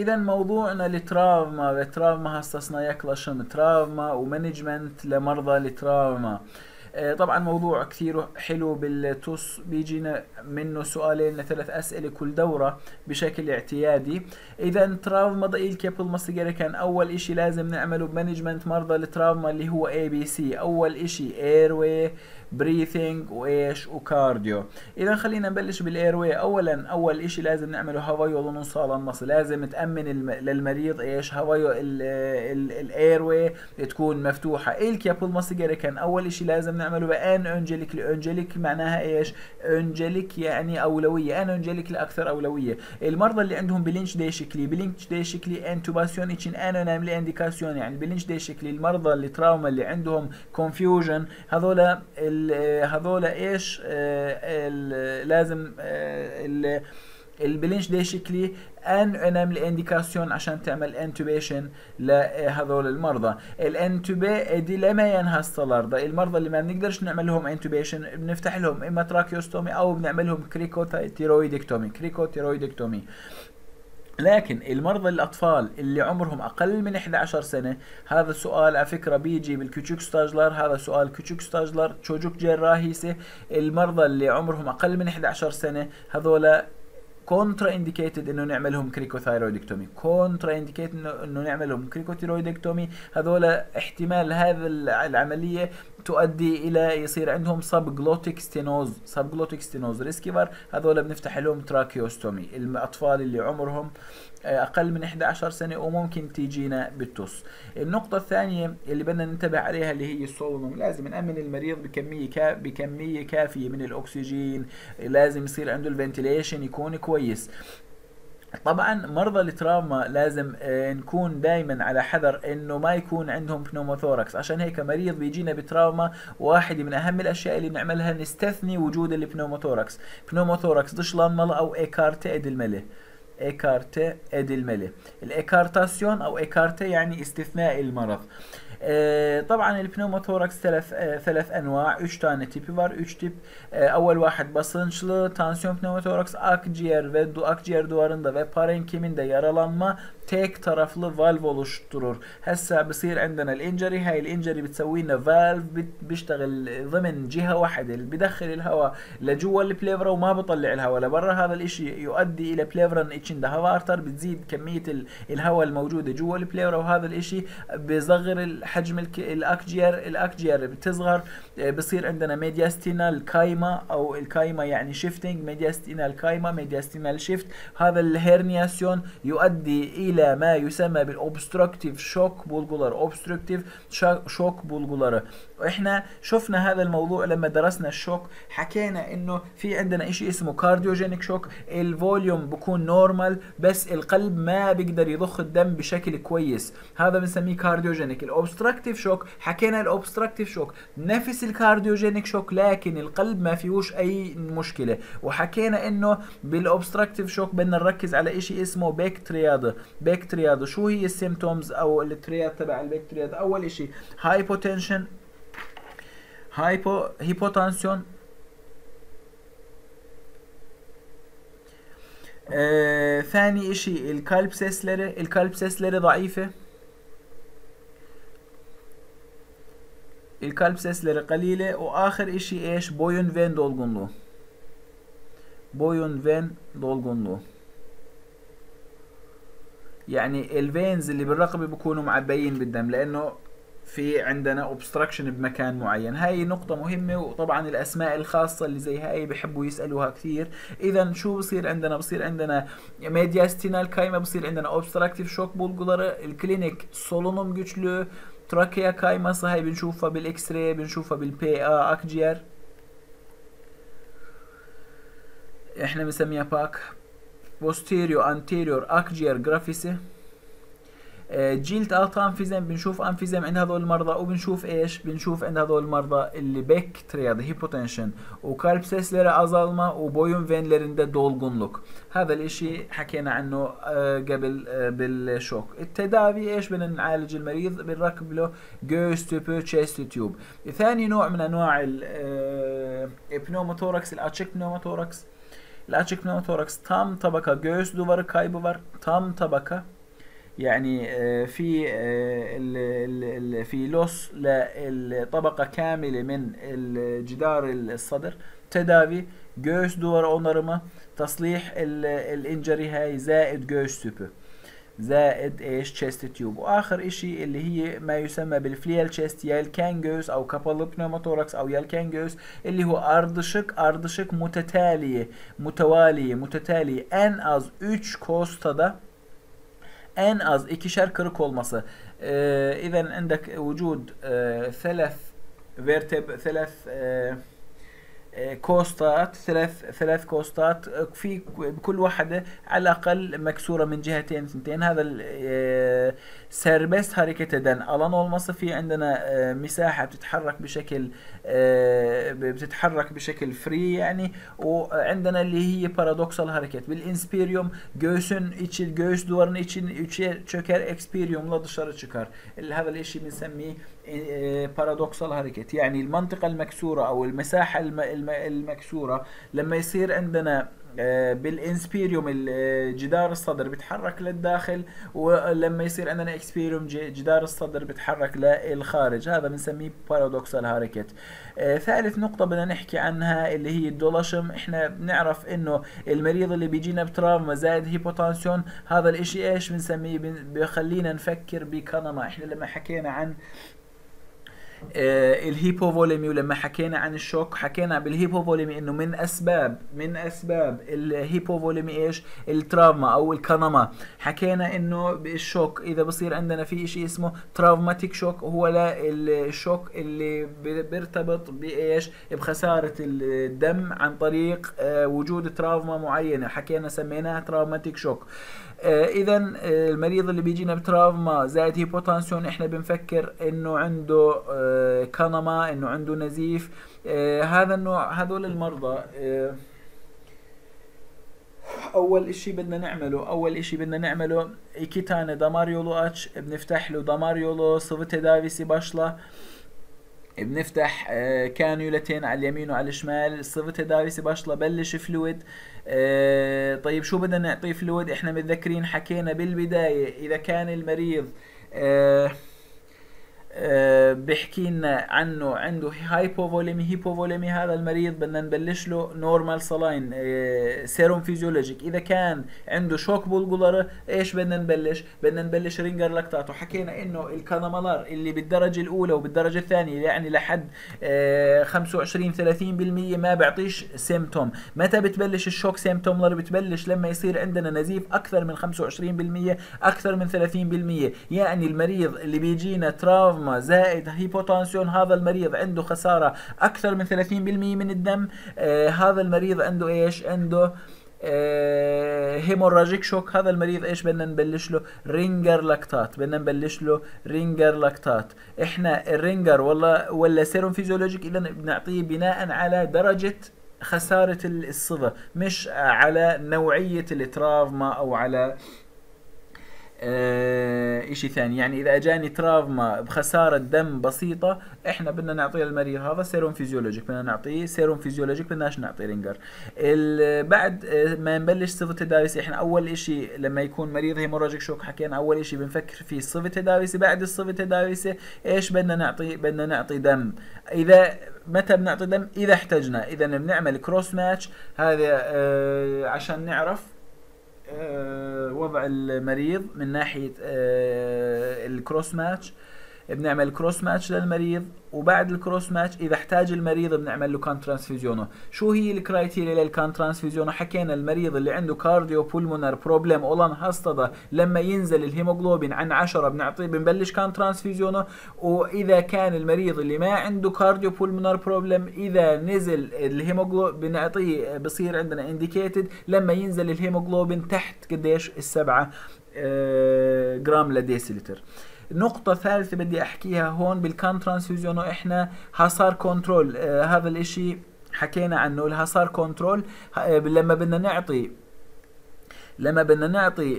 اذا موضوعنا التراوما والتراوما هسه yaklaşım تراوما ومانجمنت لمرضى التراوما آه، طبعا موضوع كثير حلو بال TUS. بيجينا منه سؤالين لثلاث أسئلة كل دورة بشكل اعتيادي. اذا travmada ilk yapılması gereken؟ أول إشي لازم نعمله ب management مرضى ال trauma اللي هو ABC أول إشي airway breathing وإيش و cardio. إذا خلينا نبلش بال airway اولا أول إشي لازم نعمله hava yolunun sağlanması لازم تأمن الم... للمريض إيش هوايو الايروي تكون مفتوحة. الكيابل ماسجري كان أول إشي لازم نعمله بان انجليك انجليك معناها إيش؟ انجليك يعني أولوية. أن انجليك لأكثر أولوية. المرضى اللي عندهم بلينش ديشكلي بلينش ديشكلي إنتوباسيون. اتشين أنا نعمل إنديكاسيون يعني بلينش ديشكلي المرضى اللي تراوما اللي عندهم كونفيوجن هذول هذول إيش آه، لازم البلينش دي شكلي أن نعمل endikasyon عشان تعمل intubation لهذول المرضى. ال entübe edilemeyen hastalar المرضى اللي ما بنقدرش نعمل لهم intubation بنفتح لهم إما tracheostomy أو بنعمل لهم cricothyroidectomy cricothyroidectomy لكن المرضى الأطفال اللي عمرهم أقل من 11 سنة هذا السؤال على فكرة بيجي بال küçük stajlar هذا سؤال küçük stajlar çocuk cerrahisi المرضى اللي عمرهم أقل من 11 سنة هذول contraindicated إنه نعملهم cricothyroidectomy contraindicated إنه نعملهم cricothyroidectomy هذول احتمال هذه العملية تؤدي إلى يصير عندهم subglottik stenoz subglottik stenoz riski var هذول بنفتح لهم tracheostomy الأطفال اللي عمرهم آه، أقل من 11 سنة وممكن تيجينا بال TUS النقطة الثانية اللي بدنا ننتبه عليها اللي هي ال solunum لازم نأمن المريض بكمية كا بكمية كافية من الأكسجين. لازم يصير عنده ال ventilation يكون كويس. طبعا مرضى ال trauma لازم آه، نكون دائما على حذر إنه ما يكون عندهم pneumothorax عشان هيك مريض بيجينا ب trauma واحد من أهم الأشياء اللي بنعملها نستثني وجود ال pneumothorax pnömotoraks dışlanmalı أو ekarte edilmeli ekarte edilmeli ال ekartasyon أو ekarte يعني استثناء المرض. آه، طبعا البنوموثوركس ثلاث آه، ثلاث انواع 3 tane tipi var 3 tip اول واحد basınçlı tansiyon pneumotoraks akciğer ve akciğer duvarında ve parenkiminde yaralanma tek taraflı valv oluşturur هسا بصير عندنا ال injury هاي ال injury بتسوي لنا valve بيشتغل ضمن جهة واحدة اللي بدخل الهواء لجوا ال pleura وما بطلع الهواء لبرا. هذا الإشي يؤدي إلى plevra içi hava artar بتزيد كمية الهواء الموجودة جوا ال pleura. وهذا الإشي بصغر حجم ال akciğer ال akciğer بتصغر. بصير عندنا mediastinal kayma أو ال kayma يعني shifting mediastinal kayma mediastinal shift هذا ال herniasyon يؤدي إلى إلى ما يسمى بال obstrüktif şok bulguları obstrüktif şok bulguları وإحنا شفنا هذا الموضوع لما درسنا ال shock حكينا إنه في عندنا شيء اسمه cardiogenic shock ال volume بكون normal بس القلب ما بيقدر يضخ الدم بشكل كويس. هذا بنسميه cardiogenic ال obstructive shock حكينا ال obstructive shock نفس ال cardiogenic shock لكن القلب ما فيهوش أي مشكلة. وحكينا إنه بال obstructive shock بدنا نركز على شيء اسمه Beck triad Beck triad شو هي ال symptoms أو ال triad تبع ال Beck triad أول شيء hypotension hypo hipotansiyon آه ثاني اشي ال kalp sesleri ال kalp sesleri ضعيفة ال kalp sesleri قليلة واخر اشي إيش boyun ven dolgunluğu boyun ven dolgunluğu يعني ال veins اللي بالرقبة بيكونوا معبيين بالدم لأنه في عندنا obstruction بمكان معين. هاي نقطة مهمة وطبعا الأسماء الخاصة اللي زي هاي بحبوا يسألوها كثير. اذا شو بصير عندنا؟ بصير عندنا mediastinal kayma بصير عندنا obstrüktif şok bulgular الكلينيك سولونوم güçlü تراكيا كايماس هاي بنشوفها بال x-ray بنشوفها بال PA akciğer إحنا بنسميها باك posterior anterior akciğer grafisi cilt altı amfizem بنشوف amfizem عند هذول المرضى وبنشوف إيش؟ بنشوف عند هذول المرضى اللي Beck triad hypotension و kalp seslerinde azalma و boyun venlerinde dolgunluk هذا الإشي حكينا عنه قبل بال shock. ال tedavi إيش؟ بدنا نعالج المريض بنركب له göğüs tüp chest tube ثاني نوع من أنواع ال pnömotoraks ال açık pnömotoraks ال açık tam tabaka göğüs duvarı kaybı var tam tabaka يعني آه، في آه، في loss لطبقة كاملة من الجدار الصدر. tedavi göğüs duvarı onarımı تصليح ال- ال injury هاي زائد göğüs tüpü زائد إيش؟ chest tube. وآخر إشي اللي هي ما يسمى بال flail chest yelken göğüs أو kapalı pnömotoraks أو yelken göğüs اللي هو ardışık ardışık متتالية متوالية متتالية en az 3 kostada en az ikişer kırık olması. Ee, إذا عندك وجود آه، ثلاث فيرتب ثلاث آه، آه، كوستات ثلاث ثلاث كوستات في بكل واحدة على الأقل مكسورة من جهتين ثنتين. هذا آه، serbest hareket eden alan olması في عندنا آه، مساحة بتتحرك بشكل آه، بتتحرك بشكل فري يعني. وعندنا اللي هي paradoksal hareket بال inspiryum göğsün içi göğüs duvarının için içe çöker ekspiryumla dışarı çıkar هذا الإشي بنسميه paradoksal hareket. يعني المنطقة المكسورة أو المساحة الم- الم- المكسورة لما يصير عندنا آه، بال inspiryum ال- آه، جدار الصدر بيتحرك للداخل ولما يصير عندنا ekspiryum جدار الصدر بيتحرك للخارج. هذا بنسميه paradoksal آه، ثالث نقطة بدنا نحكي عنها اللي هي ال dolaşım. إحنا بنعرف إنه المريض اللي بيجينا ب trauma زائد hipotansiyon هذا الإشي إيش بنسميه؟ بن- بخلينا نفكر ب kanama. إحنا لما حكينا عن ال hipovolemi ولما حكينا عن ال shock حكينا بال hipovolemi إنه من أسباب من أسباب ال hipovolemi إيش؟ ال trauma أو ال kanama. حكينا إنه بال shock إذا بصير عندنا في شيء اسمه traumatic shock وهو لا ال shock اللي بي- بيرتبط بإيش؟ بخسارة الدم عن طريق آه، وجود trauma معينة. حكينا سميناها traumatic shock. اذا المريض اللي بيجينا بتراوما زائد هيبوتنسيون إحنا بنفكر إنه عنده آه، كنما إنه عنده نزيف. آه، هذا النوع هذول المرضى آه، أول إشي بدنا نعمله أول إشي بدنا نعمله damar yolu aç بنفتح له yolu sıvı tedavisi başla بنفتح آه، كانيولتين على اليمين وعلى الشمال صفة تداويسي بشلة بلش فلويد. آه، طيب شو بدنا نعطيه fluid إحنا متذكرين حكينا بالبداية إذا كان المريض آه، آه، بيحكي لنا عنه عنده hipovolemi hipovolemi هذا المريض بدنا نبلش له normal saline serum fizyolojik إذا كان عنده şok bulgular إيش بدنا نبلش؟ بدنا نبلش ringer laktat وحكينا إنه ال kanamalar اللي بالدرجة الأولى وبالدرجة الثانية يعني لحد آه، 25 30% ما بيعطيش semptom متى بتبلش ال şok semptomlar بتبلش لما يصير عندنا نزيف أكثر من 25% أكثر من 30% يعني المريض اللي بيجينا trauma زائد hipotansiyon هذا المريض عنده خسارة أكثر من 30% من الدم. آه هذا المريض عنده إيش؟ عنده آه hemorajik şok. هذا المريض إيش بدنا نبلش له؟ ringer laktat. بدنا نبلش له ringer laktat. إحنا ال ringer ولا ولا serum fizyolojik اذا بنعطيه بناء على درجة خسارة ال sıvı مش على نوعية ال trauma أو على آه، إشي ثاني. يعني إذا اجاني تراوما بخسارة دم بسيطة إحنا بدنا نعطيه المريض هذا serum fizyolojik بدنا نعطيه serum fizyolojik بدناش نعطيه ringer بعد آه، ما نبلش sıvı tedavisi إحنا أول إشي لما يكون مريض hemorajik şok حكينا أول إشي بنفكر فيه sıvı tedavisi. بعد ال sıvı tedavisi إيش بدنا نعطي؟ بدنا نعطي دم. إذا متى بنعطي دم؟ إذا احتجنا. إذا بنعمل cross match هذا آه، عشان نعرف وضع المريض من ناحية آه، ال cross match. بنعمل cross match للمريض وبعد ال cross match إذا احتاج المريض بنعمل له kan transfüzyonu شو هي ال criteria لل kan transfüzyonu حكينا المريض اللي عنده kardiyopulmoner problem olan hastada لما ينزل الهيموغلوبين عن 10 بنعطيه بنبلش kan transfüzyonu وإذا كان المريض اللي ما عنده kardiyopulmoner problem إذا نزل الهيموغلوبين بنعطيه بصير عندنا indicated لما ينزل الهيموغلوبين تحت قديش؟ السبعة آه، جرام لديسيلتر. نقطة ثالثة بدي أحكيها هون بال kan transfüzyon إحنا hasar kontrol آه هذا الإشي حكينا عنه ال hasar kontrol آه لما بدنا نعطي لما بدنا نعطي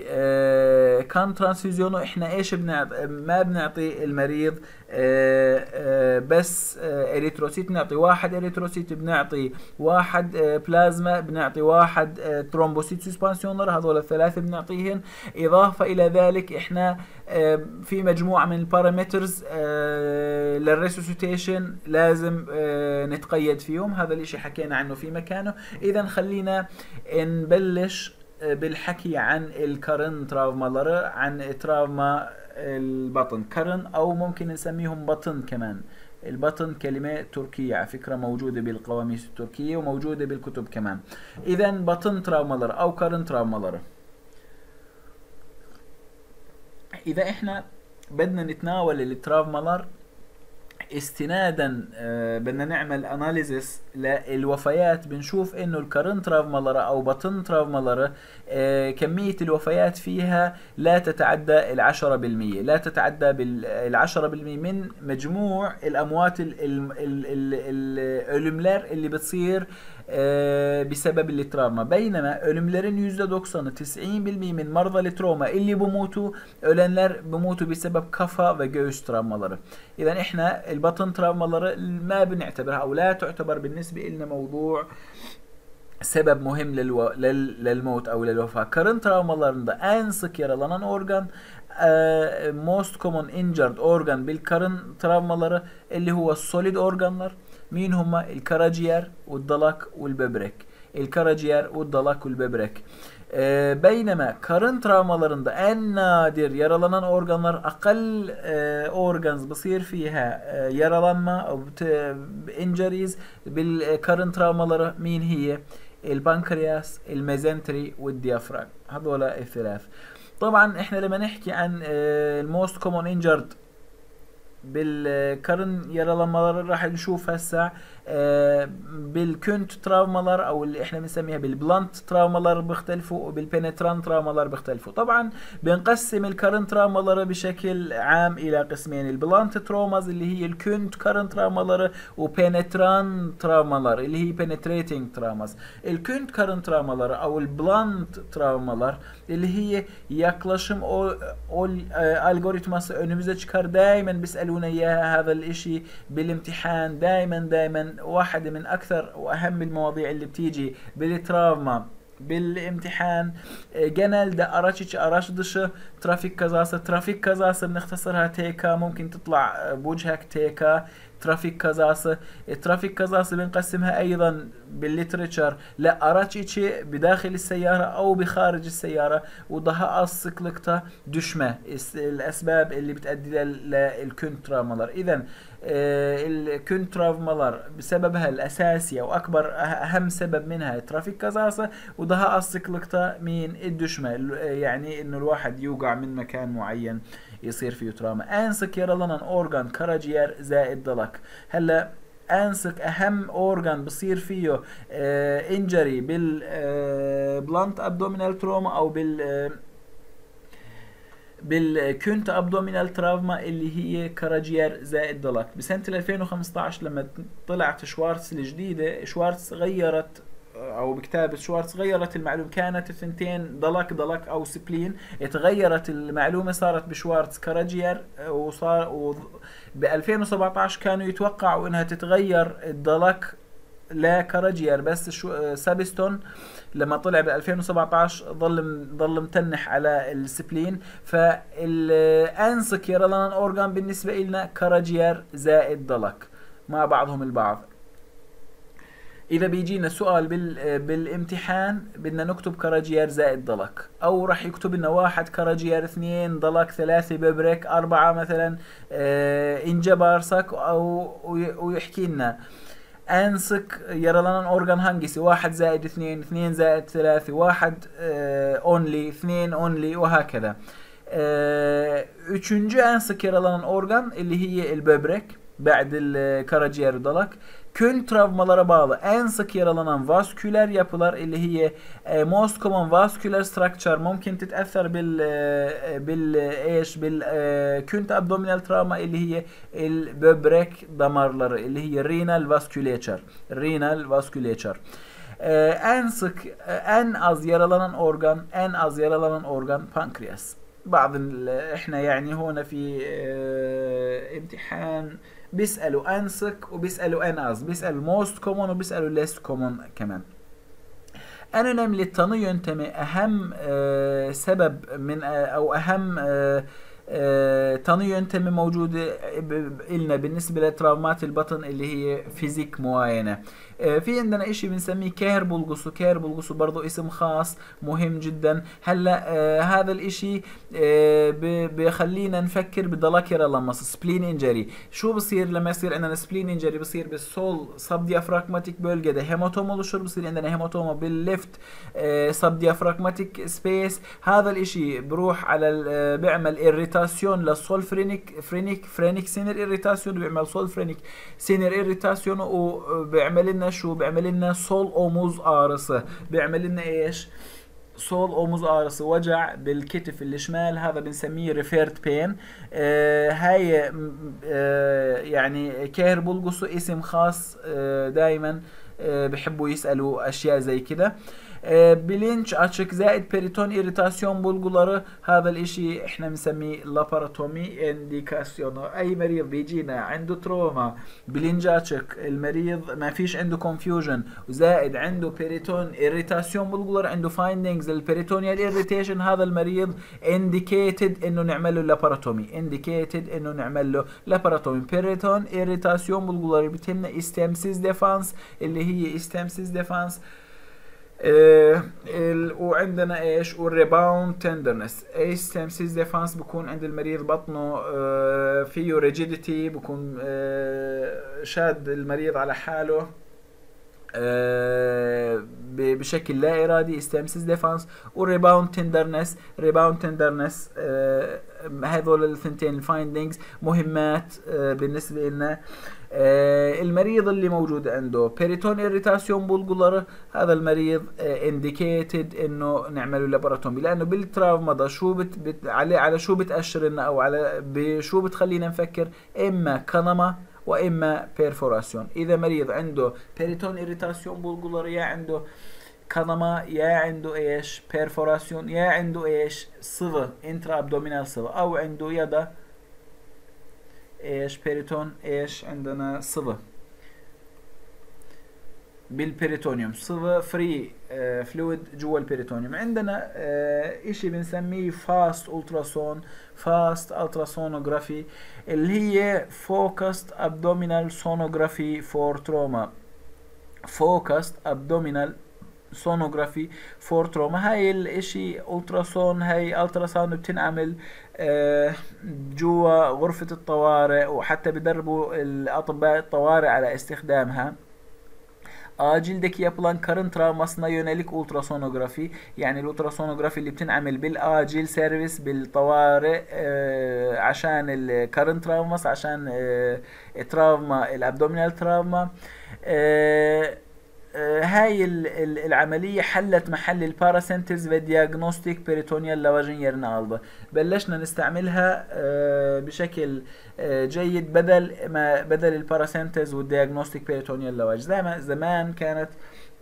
kan transfüzyonu إحنا إيش بنعطي ما بنعطي المريض آه، آه، بس آه، eritrosit بنعطي واحد eritrosit بنعطي واحد بلازما بنعطي واحد trombosit süspansiyonu هذول الثلاثة بنعطيهن. إضافة إلى ذلك إحنا في مجموعة من ال parameters لل resuscitation لازم نتقيد فيهم. هذا الإشي حكينا عنه في مكانه. إذا خلينا نبلش بالحكي عن ال karın travma عن trauma البطن. karın أو ممكن نسميهم batın كمان. ال batın كلمة تركية على فكرة موجودة بالقواميس التركية وموجودة بالكتب كمان. إذا batın travmaları أو karın travmaları إذا إحنا بدنا نتناول ال travmalar استنادا آه، بدنا نعمل analysis للوفيات. بنشوف إنه ال karın travmaları أو batın travmaları آه، كمية الوفيات فيها لا تتعدى العشرة بالمية. لا تتعدى بالعشرة بالمية من مجموع الأموات الالملار اللي بتصير آه، بسبب التراما بينما ölümlerin %90'ı 90% من مرضى التروما اللي بموتوا ölenler بموتوا بسبب كفا ve göğüs travmaları. اذا إحنا البطن تravmaları ما بنعتبرها أو لا تعتبر بالنسبة لنا موضوع sebep muhim للو... لل... للموت أو للوفاة karın travmalarında en sık yaralanan organ e, most common injured organ بالkarın travmaları اللي هو solid organlar مين هما الكراجير والضلك والببرك الكراجير والضلك والببرك e, بينما karın travmalarında en nadir yaralanan organlar akal e, organs بصير فيها e, yaralanma injuries بال karın travmaları مين هي البنكرياس ال mesentery وال diaphragm هذول الثلاث طبعا إحنا لما نحكي عن ال most common injured بال karın yaralanmaları راح نشوف هسه بال künt travmalar أو اللي إحنا بنسميها بال blunt travmalar بيختلفوا وبال penetran travmalar بيختلفوا. طبعا بنقسم ال karın travmaları بشكل عام إلى قسمين ال blunt traumas اللي هي ال künt karın travmaları و penetran travmalar اللي هي penetrating traumas ال künt karın travmaları أو ال blunt travmalar اللي هي yaklaşım o, o algoritması önümüze çıkar دائما بيسالونا اياها هذا الاشي بالامتحان دائما دائما واحدة من أكثر وأهم المواضيع اللي بتيجي بال trauma بالامتحان genelde araç içi araç dışı trafik kazası trafik kazası بنختصرها TK ممكن تطلع بوجهك TK trafik kazası e, trafik بنقسمها أيضا بالليترشر لأراç içi بداخل السيارة أو بخارج السيارة وضها az sıklıkta düşme الأسباب اللي بتؤدي للكون ترامالر اذا الكون ترافمالر بسببها الاساسي أو اكبر أهم سبب منها ترافيك كازاسة وضها az sıklıkta مين؟ الدشمة يعني إنه الواحد يوقع من مكان معين. يصير فيه trauma. en sık yaralanan organ karaciğer زائد dalak هلا sık أهم organ بصير فيه injury بال blunt abdominal trauma أو بال بال künt abdominal travma اللي هي karaciğer زائد dalak بسنة 2015 لما طلعت Schwartz الجديدة Schwartz غيرت أو بكتابة Schwartz غيرت المعلومة. كانت الثنتين dalak dalak أو spleen تغيرت المعلومة صارت ب Schwartz karaciğer وصار و ب 2017 كانوا يتوقعوا إنها تتغير ال dalak ل karaciğer بس شو Sabiston لما طلع ب 2017 ظل ظل متنح على ال spleen فال en sık organ بالنسبة لنا karaciğer زائد dalak مع بعضهم البعض. إذا بيجينا سؤال بال بالامتحان بدنا نكتب karaciğer زائد dalak أو راح يكتب لنا واحد karaciğer اثنين dalak ثلاثة böbrek أربعة مثلا آه ince bağırsak أو ويحكي لنا en sık yaralanan organ hangisi? واحد زائد اثنين اثنين زائد ثلاثة واحد only اثنين only وهكذا. Üçüncü en sık yaralanan اللي هي ال böbrek بعد ال karaciğer dalak. Kül travmalara bağlı en sık yaralanan vasküler yapılar اللي هي most common vascular structure ممكن تتأثر بال بال ايش بالكنت abdominal trauma اللي هي البöbrek damarları اللي هي renal vasculature renal vasculature Ee, en sık e, en az yaralanan organ en az yaralanan organ pankreas بعض ال- احنا يعني هون في اه، امتحان بيسألوا en sık وبيسألوا en az بيسألوا most common وبيسألوا least common كمان. En önemli tanı yöntemi أهم e, سبب من أو أهم e, tanı yöntemi موجودة إلنا بالنسبة ل traumaات البطن اللي هي fizik muayene. آه، في عندنا إشي بنسميه Kehr bulgusu Kehr bulgusu برضو اسم خاص مهم جدا. هلأ آه هذا الإشي آه بخلينا نفكر ب dalak yaralanması spleen injury شو بصير لما يصير عندنا spleen injury بصير بال sol subdiyafragmatik بölgede hematoma oluşur بصير عندنا hematoma بال left subdiaphragmatic space هذا الإشي بروح على آه، بيعمل irritasyon لل sol frenik frenik frenik sinir irritasyon بيعمل sol frenik sinir irritasyon وبيعمل لنا شو؟ بيعمل لنا sol omuz ağrısı بيعمل لنا إيش؟ sol omuz ağrısı وجع بالكتف الشمال هذا بنسميه referred pain آه هاي آه يعني Kehr bulgusu اسم خاص آه دائما آه بحبوا يسألوا أشياء زي كده. آه bilinç açık زائد periton irritasyon bulguları هذا الاشي إحنا بنسميه laparotomi endikasyon اي مريض بيجينا عنده trauma bilinç açık المريض ما فيش عنده confusion وزائد عنده periton irritasyon bulguları عنده findings ال peritoneal irritation هذا المريض indicated انه نعمل له laparotomy indicated انه نعمل له laparotomy periton irritasyon bulguları بتمنى istemsiz defans اللي هي istemsiz defans. آه، ال- وعندنا إيش؟ وال rebound tenderness. istemsiz defans بكون عند المريض بطنه آه، فيه rigidity بكون آه، شاد المريض على حاله بشكل لا إرادي. istemsiz defans. وال rebound tenderness. rebound tenderness هذول الثنتين ال findings مهمات آه، بالنسبة لنا آه، المريض اللي موجود عنده periton irritasyon bulguları هذا المريض indicated إنه نعمله laparotomy لأنه بال travmada شو بت على على شو بتأشر لنا أو على بشو بتخلينا نفكر؟ إما kanama وإما perforasyon إذا مريض عنده periton irritasyon bulguları يا عنده kanama يا عنده إيش perforasyon يا عنده إيش sıvı intraabdominal sıvı أو عنده ya da إيش periton إيش عندنا sıvı بال peritoneum sıvı free fluid جوا ال peritoneum عندنا آه، اشي بنسميه FAST ultrason FAST ultrasonografi اللي هي focused abdominal sonography for trauma focused abdominal sonography for trauma هاي الاشي ultrason هاي ال ultrasound بتنعمل جوا غرفة الطوارئ وحتى بدربوا الاطباء الطوارئ على استخدامها acildeki yapılan karın travmasına yönelik ultrasonografi yani ال ultrasonografi اللي بتنعمل بال acil servis بالطوارئ عشان ال karın travması عشان آه، trauma ال abdominal trauma هاي ال- ال- العملية حلت محل ال parasentez diagnostik peritoneal lavajın yerini aldı. بلشنا نستعملها آه، بشكل آه، جيد بدل ما بدل ال parasentez وال diagnostic peritoneal lavage زمان كانت آه،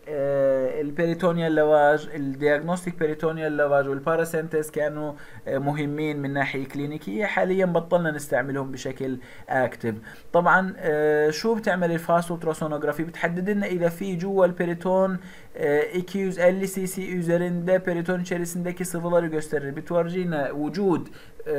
ال peritoneal lavage ال diagnostic peritoneal lavage وال parasentez كانوا آه، مهمين من ناحية كلينيكية. حاليا بطلنا نستعملهم بشكل active طبعا آه، شو بتعمل ال FAST ultrasonography بتحدد لنا إذا في جوا ال periton آه، 250 cc üzerinde periton içerisindeki sıvıları gösterir. بتورجينا وجود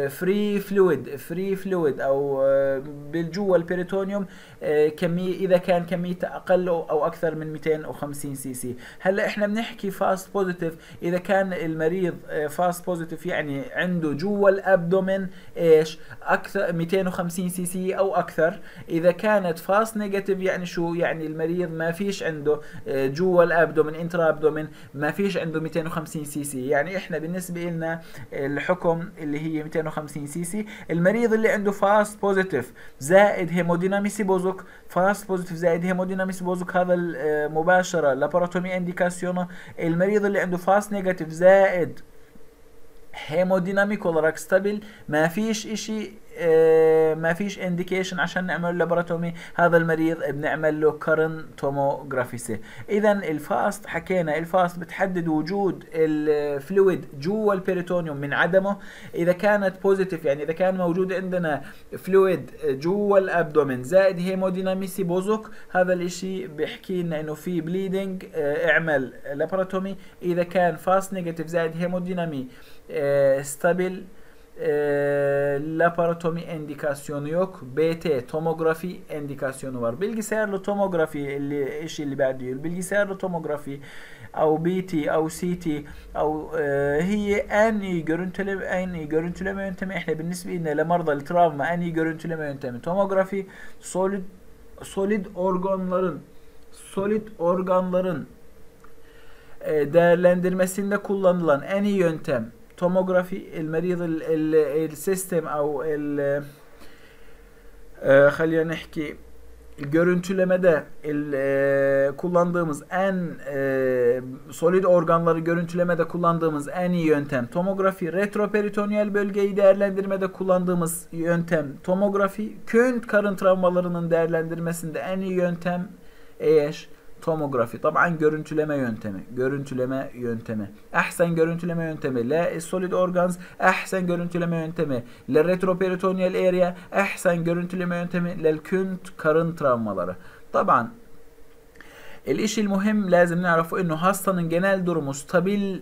free fluid free fluid أو آه، بالجوا ال peritoneum آه، كمية اذا كان كميته أقل أو أكثر من 250 سي سي هلا إحنا بنحكي FAST positive اذا كان المريض FAST positive يعني عنده جوا ال abdomen إيش أكثر 250 cc أو أكثر اذا كانت FAST negative يعني شو يعني المريض ما فيش عنده جوا ال abdomen intra abdomen ما فيش عنده 250 سي سي. يعني إحنا بالنسبة لنا الحكم اللي هي 250 سي سي المريض اللي عنده FAST positive زائد hemodinamisi bozuk. FAST positive زائد hemodinamisi bozuk هذا آه، مباشرة laparotomi endikasyonu المريض اللي عنده FAST negative زائد hemodinamik olarak stabil ما فيش إشي ما فيش indication عشان نعمل laparotomy هذا المريض بنعمل له karın tomografisi اذا ال FAST حكينا ال FAST بتحدد وجود ال fluid جوا ال peritoneum من عدمه. إذا كانت positive يعني إذا كان موجود عندنا fluid جوا ال abdomen زائد hemodinamisi bozuk هذا الإشي بيحكي لنا إنه في bleeding اعمل laparotomy إذا كان FAST negative زائد hemodinami stabil laparotomi endikasyonu yok. BT tomografi endikasyonu var. Bilgisayarlı tomografi اللي إيش اللي بعده ال bilgisayarlı tomografi أو بي تي أو سي تي أو آه هي اني görüntüleme اني görüntüleme yöntemi إحنا بالنسبة لنا لمرضى التravma اني görüntüleme yöntemi tomografi solid solid organların solid organların e, değerlendirmesinde kullanılan en iyi yöntem توموغرافي المريض السيستم او ال خلينا نحكي görüntülemede e, kullandığımız en e, solid organları görüntülemede kullandığımız en iyi yöntem tomografi. Retroperitoneal bölgeyi değerlendirmede kullandığımız yöntem tomografi. Köyün karın travmalarının değerlendirmesinde en iyi yöntem eş tomografi. طبعا görüntüleme yöntemi. Görüntüleme yöntemi. Ahsen görüntüleme yöntemi. La solid organs. Ahsen görüntüleme yöntemi. La retroperitoneal area. Ahsen görüntüleme yöntemi. La künt karın travmaları. طبعا الاشي المهم لازم نعرفه انه hastanın genel durumu stabil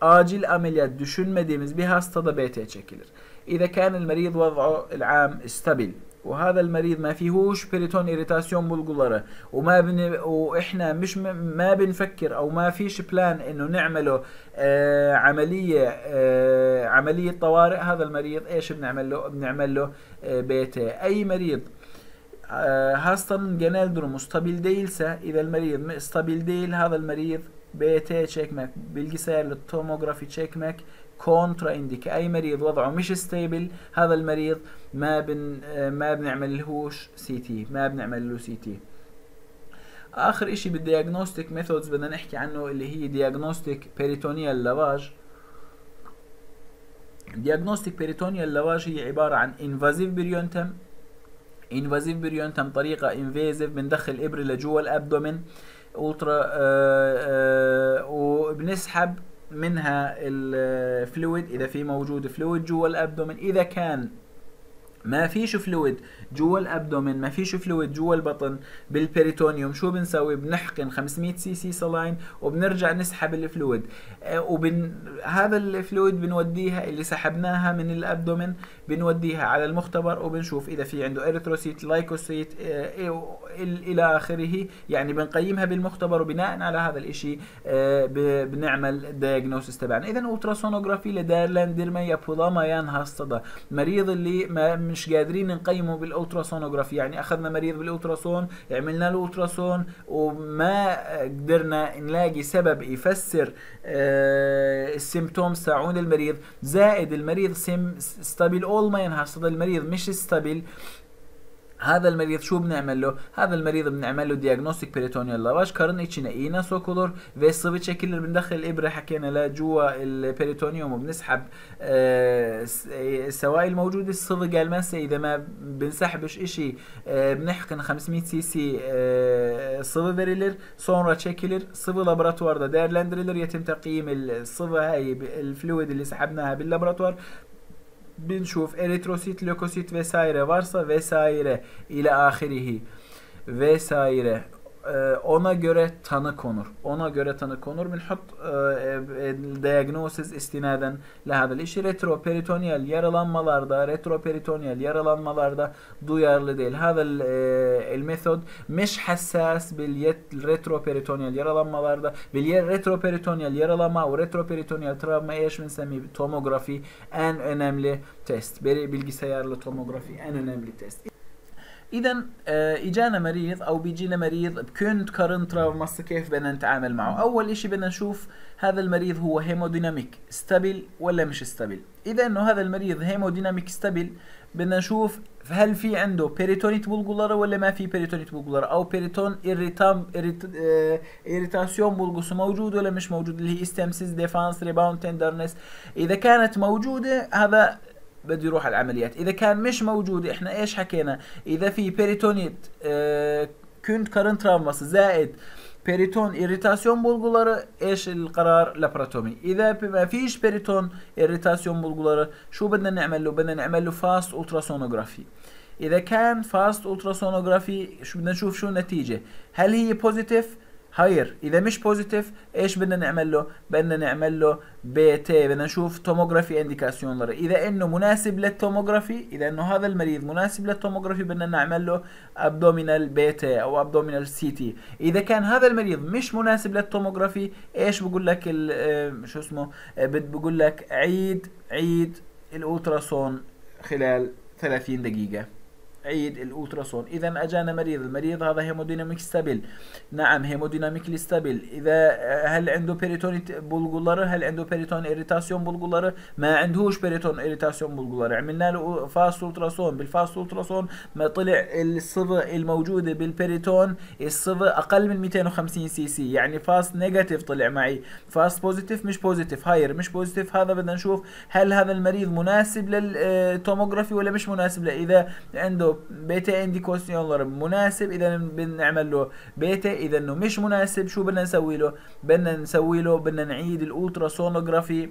acil ameliyat düşünmediğimiz bir hastada BT çekilir. إذا كان المريض وضعه العام stabil وهذا المريض ما فيهوش periton irritasyon bulguları وما بن وإحنا مش ما بنفكر أو ما فيش plan إنه نعمله آه عملية آه عملية طوارئ هذا المريض إيش بنعمل له بنعمل له آه BT أي مريض hastanın genel durumu stabil değilse إذا المريض stabil değil هذا المريض BT çekmek bilgisayarlı tomografi çekmek kontraendike أي مريض وضعه مش stable هذا المريض ما بن ما بنعمل لهوش CT ما بنعمل له CT آخر إشي بال diagnostic methods بدنا نحكي عنه اللي هي diagnostic peritoneal lavage diagnostic peritoneal lavage هي عبارة عن invaziv bir yöntem invaziv bir yöntem طريقة invasive بندخل إبرة لجوا ال abdomen ultra آه آه وبنسحب منها ال fluid إذا في موجود fluid جوا ال abdomen إذا كان ما فيش fluid جوا ال abdomen ما فيش fluid جوا البطن بال peritoneum. شو بنسوي؟ بنحقن 500 cc saline وبنرجع نسحب ال fluid. آه، وبن هذا ال fluid بنوديها اللي سحبناها من ال abdomen بنوديها على المختبر وبنشوف إذا في عنده erythrocyte leukocyte آه، إلى آخره. يعني بنقيمها بالمختبر وبناء على هذا الإشي آه، بنعمل diagnosis تبعنا. اذا ultrasonografi ile değerlendirme yapılamayan hastada مريض اللي ما مش قادرين نقيمه بال ultrasonografi يعني أخذنا مريض بال ultrason عملنا له ultrason وما قدرنا نلاقي سبب يفسر آه، ال symptoms تاعون المريض. زائد المريض semi stabil اول ما ينهار المريض مش stabil هذا المريض شو بنعمل له؟ هذا المريض بنعمل له peritoneal lavage karın içine iğne sokulur ve sıvı çekilir بندخل الإبرة حكينا لجوا ال peritoneum وبنسحب السوائل الموجوده الصفة gelmezse إذا ما بنسحبش إشي بنحقن 500 سي سي sıvı verilir sonra çekilir sıvı laboratuvarda değerlendirilir يتم تقييم الصفة هاي الفلويد اللي سحبناها باللابراتوار binşuf, eritrosit, lökosit vesaire varsa vesaire ile ahirihi vesaire. Ona göre tanı konur. Ona göre tanı konur. بنحط diagnosis istinaden لهذا الاشي retroperitoneal yaralanmalarda retroperitoneal yaralanmalarda duyarlı değil. هذا ال method مش حساس بال retroperitoneal yaralanmalarda بال retroperitoneal yaralanma أو retroperitoneal travma إيش بنسميه tomografi en önemli test. Bilgisayarlı tomografi en önemli test. اذا إجانا مريض أو بيجينا مريض ب künt karın travması كيف بدنا نتعامل معه. أول إشي بدنا نشوف هذا المريض هو hemodynamic stable ولا مش stable اذا إنه هذا المريض hemodynamic stable بدنا نشوف هل في عنده peritonit bulguları ولا ما في peritonit bulguları أو periton irritam irritasyon bulgusu موجود ولا مش موجود اللي هي ستيمسيس defans rebound tenderness إذا كانت موجودة هذا بده يروح على العمليات. إذا كان مش موجود إحنا إيش حكينا؟ إذا في peritonit آه künt karın travması زائد periton irritasyon bulguları إيش القرار؟ laparotomi. إذا ما فيش periton irritasyon bulguları شو بدنا نعمل له؟ بدنا نعمل له FAST ultrasonography إذا كان FAST ultrasonography شو بدنا نشوف شو النتيجة؟ هل هي pozitif hayır. إذا مش pozitif إيش بدنا نعمل له؟ بدنا نعمل له BT بدنا نشوف tomografi endikasyonu إذا إنه مناسب لل tomografi إذا إنه هذا المريض مناسب لل tomografi بدنا نعمل له abdominal BT أو abdominal CT إذا كان هذا المريض مش مناسب لل tomografi إيش بقول لك آه، شو اسمه؟ آه، بقول لك عيد عيد ال ultrason خلال 30 دقيقة. عيد ال ultrason اذا أجانا مريض. المريض هذا hemodynamic stable. نعم hemodynamically stable. إذا هل عنده periton bulgular هل عنده periton irritasyon bulgular ما عندهوش periton irritasyon bulgular عملنا له FAST ultrason بال FAST ultrason ما طلع ال sıvı الموجودة بال periton ال sıvı أقل من 250 سي سي يعني FAST negatif طلع معي. FAST pozitif مش pozitif hayır مش pozitif هذا بدنا نشوف هل هذا المريض مناسب لل tomografi ولا مش مناسب له. إذا عنده BT endikasyon مناسب إذا بنعمل له BT إذا إنه مش مناسب شو بدنا نسوي له؟ بدنا نسوي له بدنا نعيد ال ultrasonografi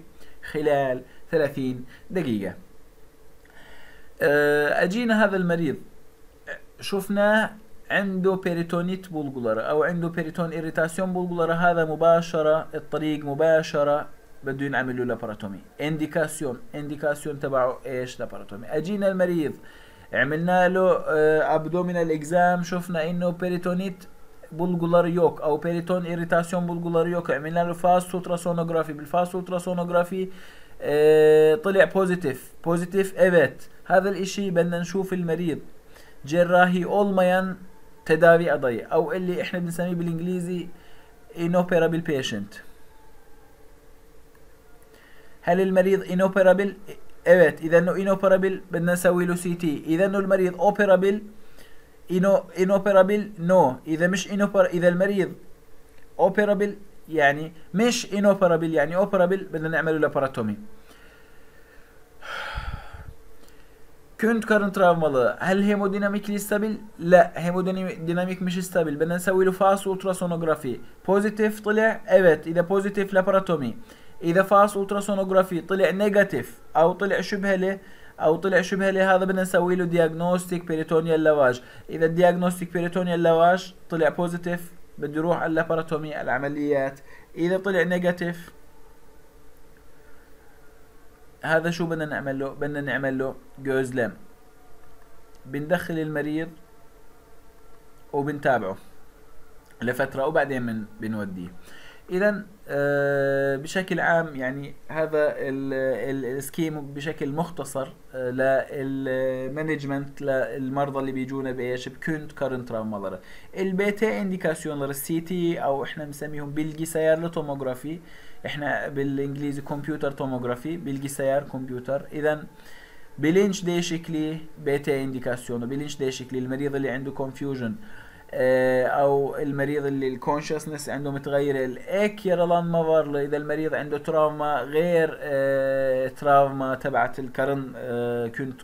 خلال 30 دقيقة. آه، أجينا هذا المريض. شفناه عنده peritonit bulgular أو عنده periton irritasyon bulgular هذا مباشرة الطريق مباشرة بده ينعمل له laparotomi endikasyon endikasyon تبعه إيش؟ laparotomi أجينا المريض. عملنا له abdominal exam شفنا إنه peritonit bulgular yok أو periton irritasyon bulgular yok عملنا له FAST ultrasonography. بال FAST آه طلع pozitif pozitif evet هذا الإشي بدنا نشوف المريض. cerrahi olmayan tedavi adayı أو اللي إحنا بنسميه بالإنجليزي inoperable patient. هل المريض inoperable Evet إذا إنه inoperable بدنا نسوي له CT إذا إنه المريض operable إنو inoperable no no. إذا مش inoper إذا المريض operable يعني مش inoperable يعني operable بدنا نعمل له laparotomi künt karın travmalı هل hemodynamically stable لا hemodynamic مش stable بدنا نسوي له FAST ultrasonography. pozitif طلع؟ Evet إذا pozitif laparotomi إذا FAST ultrasonografi طلع negatif أو طلع شبه له أو طلع شبه له هذا بدنا نسوي له diagnostic peritoneal lavage إذا ال diagnostic peritoneal lavage طلع pozitif بده يروح على ال laparotomi العمليات. إذا طلع negatif هذا شو بدنا نعمل له؟ بدنا نعمل له gözlem بندخل المريض وبنتابعه لفترة وبعدين بنوديه. اذا بشكل عام يعني هذا ال scheme بشكل مختصر آه، للمانجمنت للمرضى اللي بيجونا بايش بكنت كارنت ترافمالر البيتا السي تي أو إحنا بنسميهم بالجسيار لتوموغرافي. إحنا بالإنجليزي كمبيوتر توموغرافي بالجسيار كمبيوتر اذا شكلي بيتا انديكاسيون بلينش دي شكلي المريض اللي عنده آه، أو المريض اللي الكونشسنس عنده متغيره الاكيرلان مافر إذا المريض عنده تراوما غير آه، تراوما تبعت الكرن آه، كنت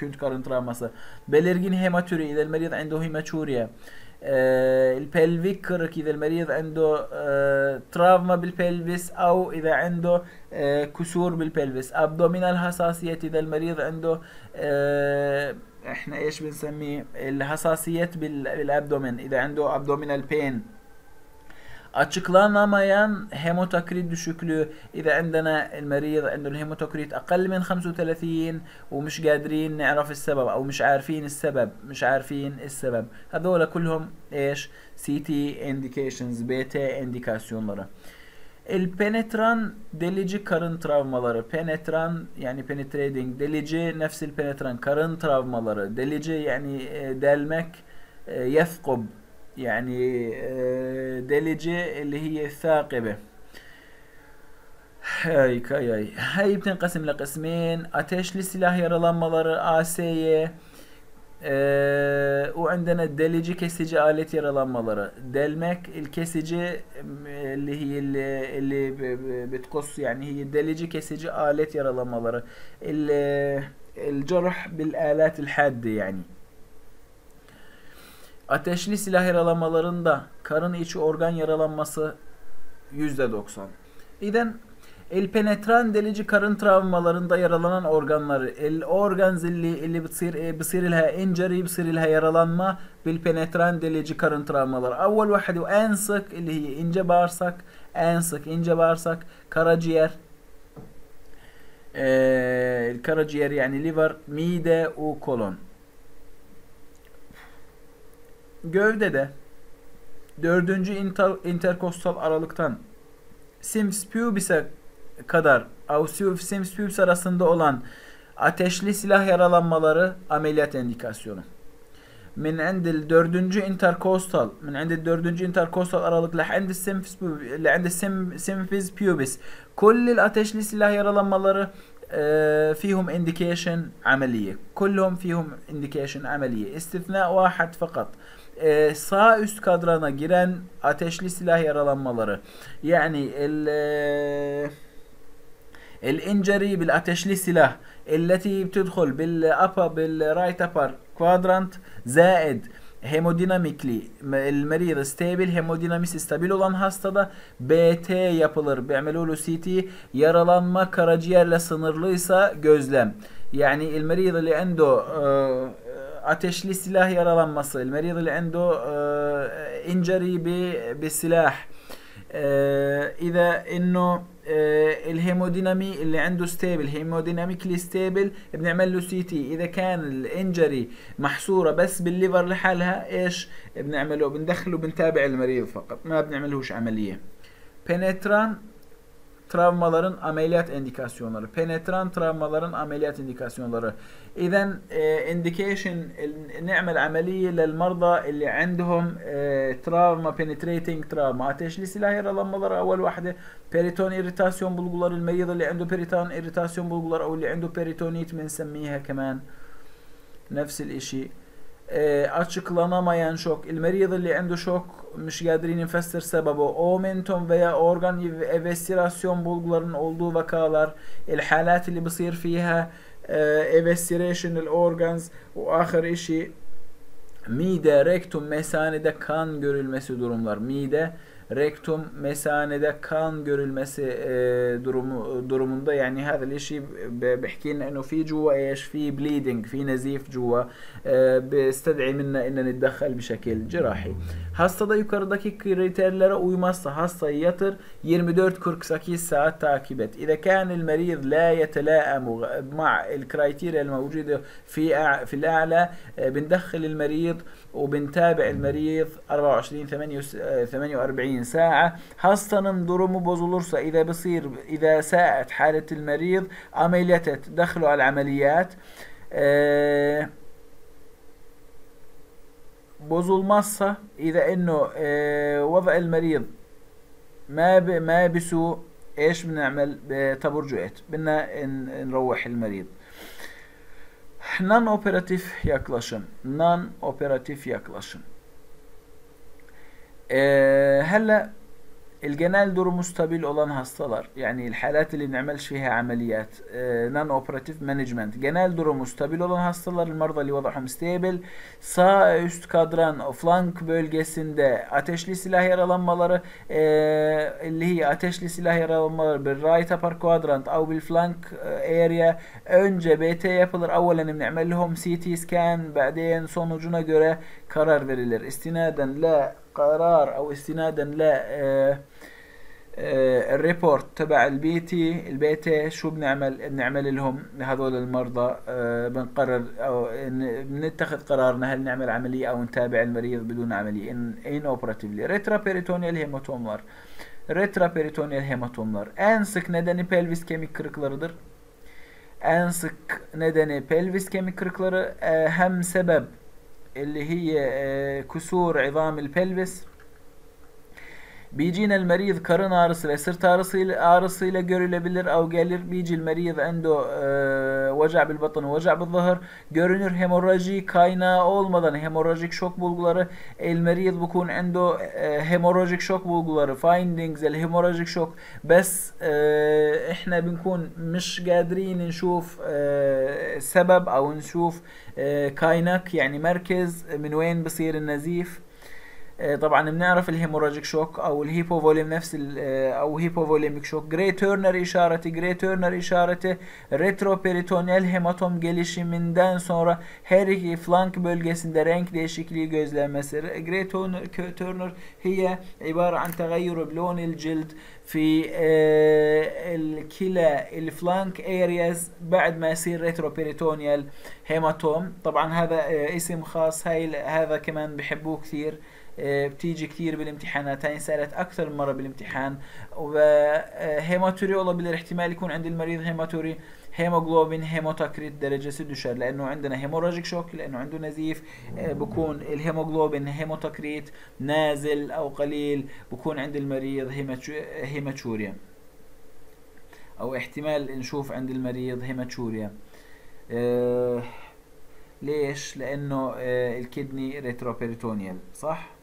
künt karın travma بلرجين hematüri إذا المريض عنده hematuria ال pelvik kırık إذا المريض عنده trauma بال pelvis أو إذا عنده كسور بال pelvis abdominal hassasiyet إذا المريض عنده إحنا إيش بنسميه؟ الحساسيات بال abdomen. إذا عنده abdominal pain. açıklanamayan hematokrit düşüklüğü إذا عندنا المريض عنده ال hematocrit أقل من 35 ومش قادرين نعرف السبب أو مش عارفين السبب مش عارفين السبب. هذول كلهم إيش؟ CT indications BT endikasyonları ال penetran delici karın travmaları penetran يعني penetrating delici نفس penetran karın travmaları delici يعني e, delmek e, يثقب يعني e, delici اللي هي الثاقبة هاي كاي هاي هاي بتنقسم لقسمين ateşli silah yaralanmaları ASY Ee, وعندنا الدليجي kesici alet yaralanmaları. Delmek الكesici اللي هي اللي, اللي ب- ب- بتقص يعني هي الدليجي kesici alet yaralanmaları. ال- الجرح بالآلات الحادة يعني. Ateşli silah yaralanmalarında karın içi organ yaralanması %90. İden El penetran delici karın travmalarında yaralanan organları. El organ zilli eli bısir e bısirlha injury bısirlha yaralanma bil penetran delici karın travmaları. Avval vahdu en sık ili ince bağırsak, en sık ince bağırsak, karaciğer, ee, karaciğer yani liver, mide, u kolon. Gövdede dördüncü inter interkostal aralıktan simfiz pubis'e kadar Ausius simfiz pubis arasında olan ateşli silah yaralanmaları ameliyat endikasyonu. من عند ال dördüncü interkostal من عند ال dördüncü interkostal aralık لحد ال simfiz لعند ال sim simfiz pubis كل ال ateşli silah yaralanmaları آه، فيهم indication عملية كلهم فيهم indication عملية استثناء واحد فقط آه، sağ üst kadrana giren ateşli silah yaralanmaları yani el آه، الانجري بالاteşli silah التي بتدخل بالابا بالرايت ابر كوادرانت زائد hemodinamikli المريض ستيبل hemodinamisi stabil olan hastada BT yapılır. بيعملوا CT yaralanma karaciğerle sınırlıysa gözlem. يعني المريض اللي عنده آه، ateşli silah yaralanması المريض اللي عنده آه، injury ب- بالسلاح آه، اذا انه آه، ال hemodynamic اللي عنده stable hemodynamically stable بنعمل له CT إذا كان ال injury محصورة بس بال liver لحالها إيش؟ بنعمله بندخله بنتابع المريض فقط ما بنعملهوش عملية. penetran travmaların ameliyat endikasyonları. Penetran travmaların ameliyat endikasyonları. إذا indication نعمل عملية للمرضى اللي عندهم trauma penetrating trauma ateşli silah yaralanmaları أول واحدة periton irritasyon bulguları المريض اللي عنده periton irritasyon bulguları أو اللي عنده peritonit بنسميها كمان نفس الاشي آه، açıklanamayan şok المريض اللي عنده شوك مش قادرين نفسر سببه اومنتوم veya organ evestirasyon bulgularının olduğu vakalar الحالات اللي بصير فيها evestiration الاورجانز واخر اشي mide, rektum, mesanede kan görülmesi durumlar. Mide, rektum, mesanede kan görülmesi e, durumu durumunda yani هذا الاشي ب- بحكي لنا انه في جوا إيش في بليدنج في نزيف جوا بيستدعي منا ان نتدخل بشكل جراحي. Hastada yukarıdaki kriterlere uymazsa hastayı yatır 24-48 saat takip et. كان المريض لا يتلائم مع الكرايتيريا الموجودة في أع- في الأعلى آه، بندخل المريض وبنتابع المريض 24 48 48 ساعة hastanın durumu bozulursa إذا بصير إذا ساءت حالة المريض عملية تدخله على العمليات bozulmazsa إذا إنه آه، وضع المريض ما. ما بسوء إيش بنعمل؟ بتبرجؤات بدنا نروح المريض. Non operatif yaklaşım non operatif yaklaşım آه، هلأ الجنال durumu stabil olan hastalar yani الحالات اللي بنعملش فيها عمليات نون اوبراتيف مانجمنت genel durumu stabil olan hastalar المرضى اللي وضعهم ستيبل sağ üst kadran flank bölgesinde ateşli silah yaralanmaları e, اللي هي ateşli silah yaralanmaları bir right upper quadrant او بالفlank area önce BT yapılır اولا بنعمل لهم CT scan بعدين sonucuna göre karar verilir istinaden la قرار او استنادا لا آه، آه، ال report تبع ال BT ال BT شو بنعمل؟ بنعمل لهم هذول المرضى آه، بنقرر أو ن- بنتخذ قرارنا هل نعمل عملية أو نتابع المريض بدون عملية. إن ان اوبراتيفلي ريترا بيريتونيال هيماتومlar retroperitoneal en sık nedeni pelvis kemik kırıklarıdır en sık nedeni pelvis kemik kırıkları آه، أهم سبب اللي هي آه، كسور عظام ال pelvis بيجينا المريض karın ağrısı ve sırt ağrısı ağrısı ile görülebilirler أو gelirler بيجي المريض عنده وجع بالبطن ووجع بالظهر görünür hemoraji kaynağı olmadan hemorajik şok bulguları المريض بكون عنده hemorajik şok bulguları findings ال hemorrhagic shock بس إحنا بنكون مش قادرين نشوف سبب أو نشوف kaynak يعني مركز من وين بصير النزيف طبعا بنعرف ال hemorrhagic shock أو ال hypovolem نفس آه، أو hypovolemic shock. Gray Turner işareti Gray Turner işareti retroperitoneal hematom gelişiminden sonra her iki flank bölgesinde renk değişikliği gözlenmesi. Gray Turner هي عبارة عن تغير بلون الجلد في الكلى ال flank areas بعد ما يصير retroperitoneal hematom طبعا هذا اسم خاص. هاي هذا كمان بحبوه كثير. آه، بتيجي كثير بالامتحانات هاي سألت أكثر من مرة بالامتحان و hematüri olabilir احتمال يكون عند المريض hematüri hemoglobin hematokrit درجة düşer لأنه عندنا hemorrhagic shock لأنه عنده نزيف آه، بكون ال hemoglobin hematokrit نازل أو قليل بكون عند المريض hematuria أو احتمال نشوف عند المريض hematuria أه ليش؟ لأنه ال kidney retroperitoneal صح؟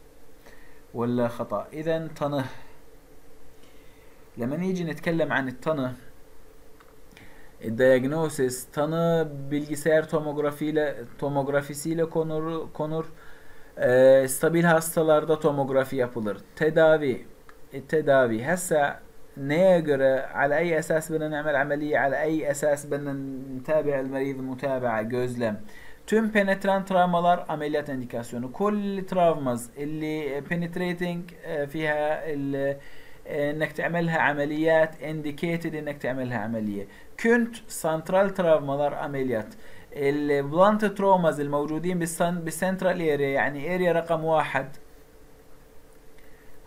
ولا خطأ. إذا tanı. لما نيجي نتكلم عن ال tanı ال diagnosis tanı bilgisayar tomografiyle tomografisiyle konur konur stabil آه، hastalarda tomografi yapılır tedavi ال tedavi. هسا نيجي على أي أساس بدنا نعمل عملية؟ على أي أساس بدنا نتابع المريض متابعة؟ gözlem. Tüm penetran travmalar ameliyat endikasyonu. كل traumas اللي penetrating فيها انك تعملها عمليات indicated انك تعملها عمليه künt santral travmalar عمليات ال blunt traumas الموجودين بال central area يعني area رقم واحد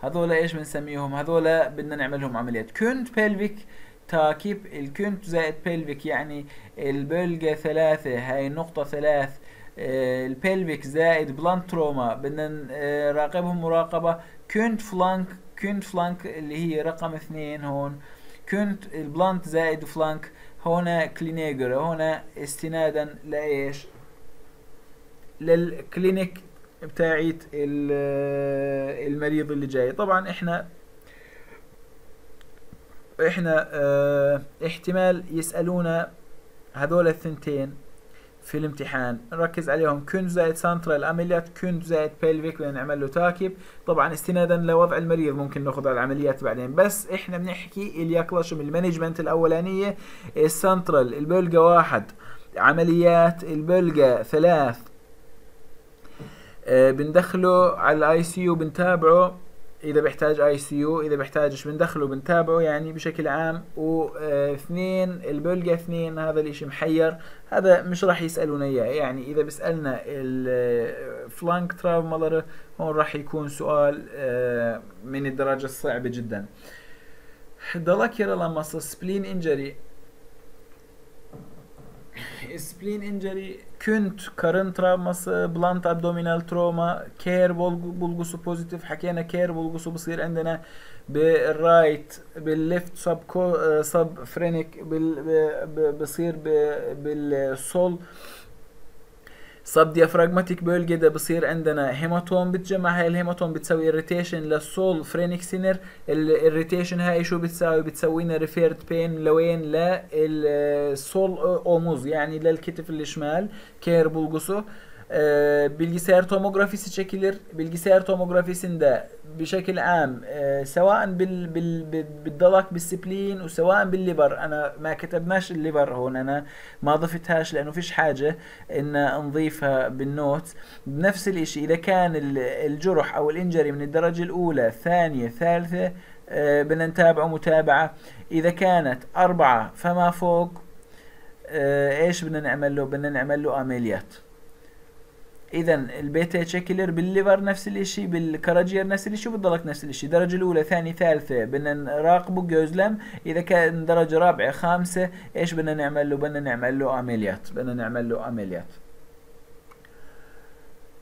هذول إيش بنسميهم هذول بدنا نعملهم عمليات künt pelvik takip ال künt زائد pelvik يعني ال bölge ثلاثة هاي النقطة ثلاث. آه، ال pelvic زائد blunt trauma بدنا نراقبهم مراقبة. künt flank künt flank اللي هي رقم اثنين هون. künt ال blunt زائد flank هنا kliniğe göre هنا استنادا لإيش؟ لل klinik بتاعيت المريض اللي جاي. طبعا إحنا إحنا آه احتمال يسألونا هذول الثنتين في الامتحان. نركز عليهم. künt زائد santral عمليات künt زائد pelvik نعمل له takip طبعا استنادا لوضع المريض ممكن ناخذ العمليات بعدين. بس إحنا بنحكي ال yaklaşım ال management الأولانية ال santral ال bölge واحد. عمليات ال bölge ثلاث. آه بندخله على ال ICU بنتابعه. إذا بيحتاج ICU إذا بيحتاجش بندخله بنتابعه يعني بشكل عام. واثنين ال bölge اثنين هذا الإشي محير. هذا مش راح يسألونا إياه. يعني إذا بيسألنا ال flank travmalar هون راح يكون سؤال آه، من الدرجة الصعبة جدا. The lateral muscle spleen injury. Spleen injury, künt, karın travması, blunt abdominal trauma, Kehr bulgusu pozitif حكينا Kehr bulgusu بصير عندنا بال right بال left sub sub frenik بصير بال sol subdiyafragmatik بölgede بصير عندنا hematom بتجمع هاي ال hematom بتسوي irritation لل sol frenik sinir ال irritation هاي شو بتساوي؟ بتسوي لنا referred pain لوين لل sol omuz يعني للكتف الشمال Kehr bulgusu bilgisayar tomografisi çekilir. Bilgisayar tomografisinde بشكل عام سواء بال بال بال dalak بال spleen وسواء بال liver أنا ما كتبناش ال liver هون أنا ما ضفتهاش لأنه فيش حاجة ان نضيفها بال note بنفس الاشي اذا كان الجرح أو ال injury من الدرجه الاولى الثانية الثالثه بدنا نتابعه متابعه اذا كانت اربعه فما فوق إيش بدنا نعمل له بدنا نعمل له عمليات اذا البيتا تشيكلر بال liver نفس الإشي بال karaciğer نفس الإشي وبال dalak نفس الإشي. الدرجه الأولى ثاني ثالثة بدنا نراقبه gözlem. إذا كان درجة رابعة خامسة إيش بدنا نعمل له؟ بدنا نعمل له عمليات بدنا نعمل له عمليات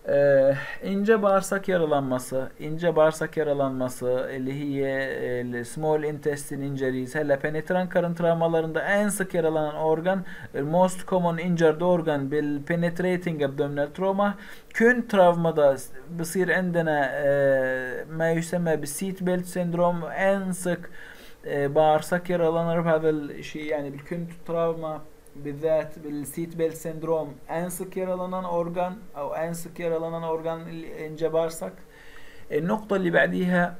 Ee, ince bağırsak yaralanması, ince bağırsak yaralanması, lihiye, e, small intestine injuries, hele penetran karın travmalarında en sık yaralanan organ, most common injured organ, bil penetrating abdominal trauma, kün travmada bısir endene ma yüseme bir seat belt sendrom en sık e, bağırsak yaralanır, havel şey yani bir kün travma. بالذات بال seat belt sendrom en sık yaralanan organ أو en sık yaralanan organ ince bağırsak النقطة اللي بعديها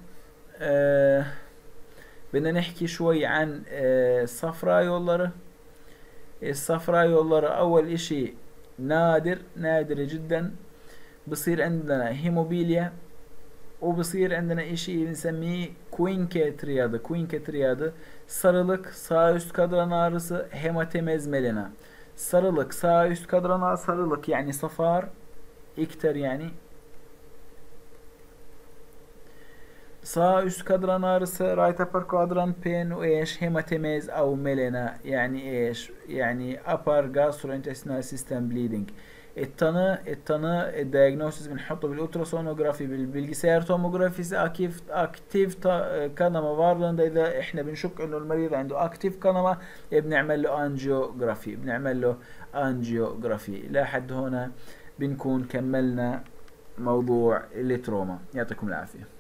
آه بدنا نحكي شوي عن ال safra yollar ال safra yollar أول إشي نادر نادر جدا. بصير عندنا هيموبيليا وبصير عندنا إشي بنسميه Kuinke triadı. Kuinke triadı sarılık, sağ üst kadran ağrısı, hematemez melena. Sarılık, sağ üst kadran ağrısı, sarılık yani safar, ikter yani sağ üst kadran ağrısı, right upper kadran pain eş hematemez av melena yani eş yani upper gastrointestinal system bleeding. ال tanı ال tanı ال diagnosis بنحطه بال ultrasonografi بال bilgisayar tomografi aktif aktif kanama varlığında إذا إحنا بنشك إنه المريض عنده aktif kanama بنعمل له anjiyografi بنعمل له anjiyografi. لحد هنا بنكون كملنا موضوع ال trauma. يعطيكم العافية.